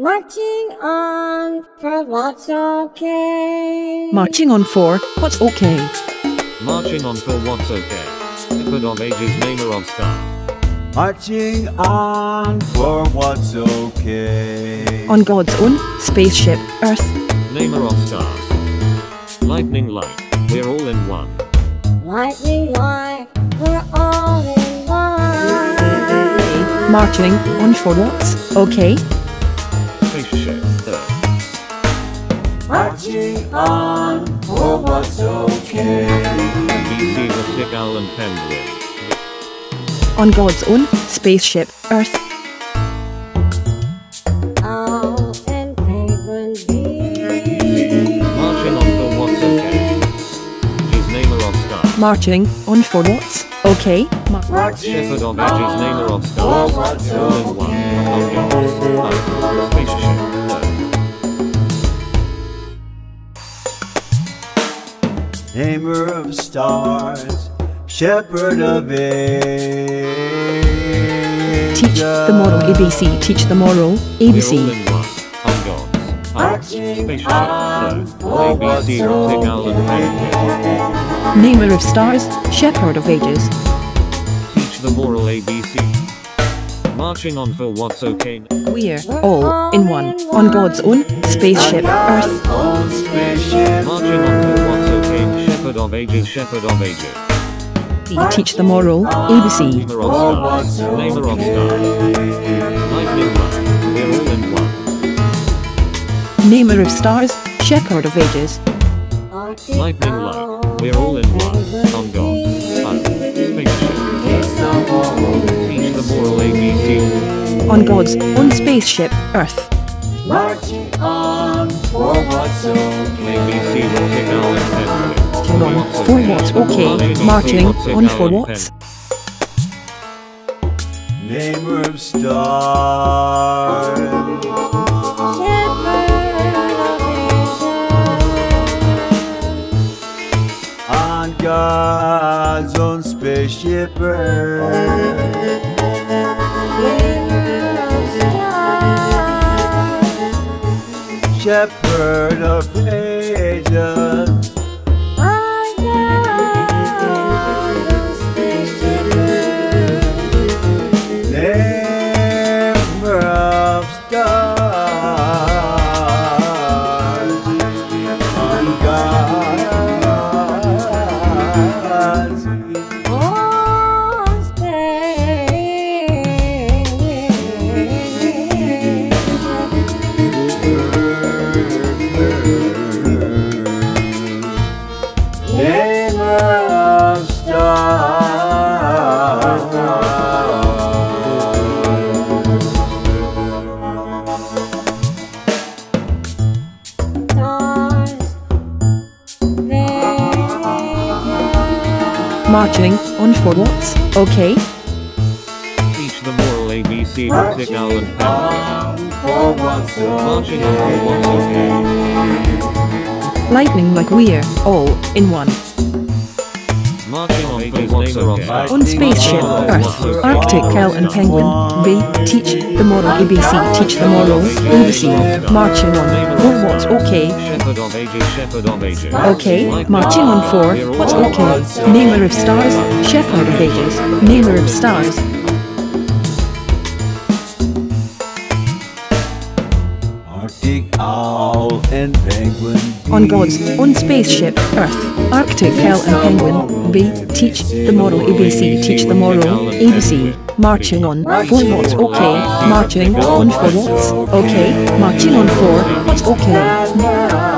Marching on for what's okay. Marching on for what's okay. Marching on for what's okay. Shepherd of ages, namer of star. Marching on for what's okay. On God's own spaceship, Earth. Namer of stars. Lightning light, we're all in one. Lightning light, we're all in one. Marching on for what's okay. Spaceship, Earth. Marching on for what's okay. BC the thick owl penguin. On God's own spaceship, Earth. Owl and penguin bee. Marching on for what's okay. She's namer of star. Marching on for what's okay. Mar- Shepherd of ages, namer of stars. All in one. On God's Earth. Spaceship, Earth. Namer of stars, shepherd of ages. Teach the moral ABC. Teach the moral We're all ABC. in one. God's Earth. Spaceship, Earth. ABC the thick owl and penguin. Namer of stars, shepherd of ages. Teach the moral ABC. Marching on for what's okay. We're all in one. On God's own spaceship, Earth. Own. Marching on for what's okay. Shepherd of ages, shepherd of ages. Teach the moral ABC. Namer of stars, namer of stars. Lightning light, we're all in one. Namer of stars, shepherd of ages. Lightning light, we're all in one. On God's On God's own spaceship, Earth. Marching on for what's okay. ABC the thick owl and penguin. On for what's okay. Marching on for what's. Namer of stars. On God's own spaceship Earth. Shepherd of ages. Marching on for what's okay. Teach the moral ABC. The thick owl and penguin. For what's Marching on for what's okay. Lightning like we're all in one. On spaceship, Earth, Arctic, Kel and Penguin. B. Teach the moral ABC. Teach the moral ABC. Marching on for what's okay. Okay, marching on four, what's okay. Namer of stars, shepherd of ages. Namer of stars. Arctic owl and penguin. On God's own spaceship, Earth, Arctic, Kel and Penguin. B. Teach the moral ABC. Teach the moral ABC. Marching on for what's okay. Marching on for what's okay. Marching on for what's okay.